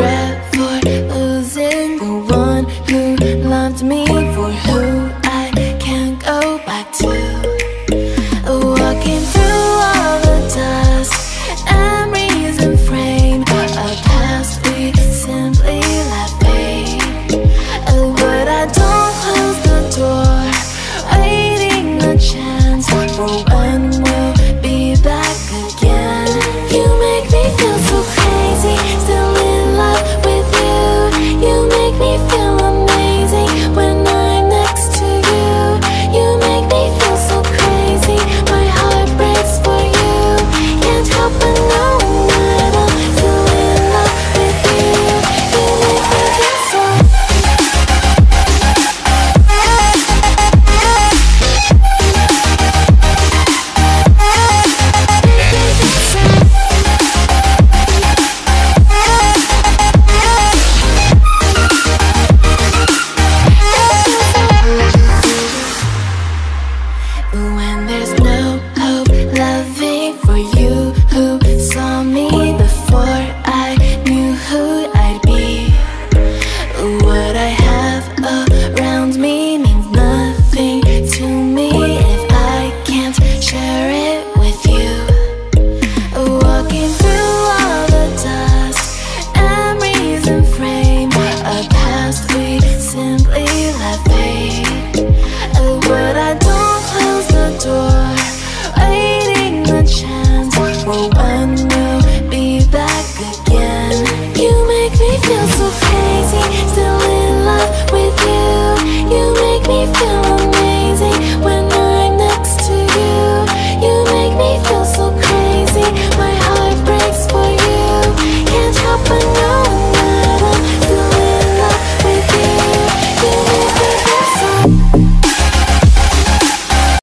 regret.